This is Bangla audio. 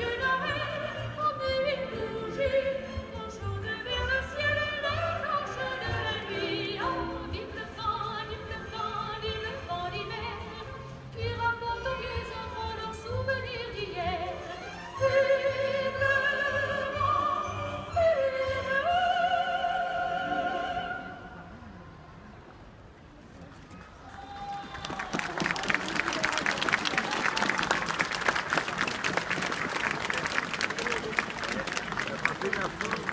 you know Obrigado.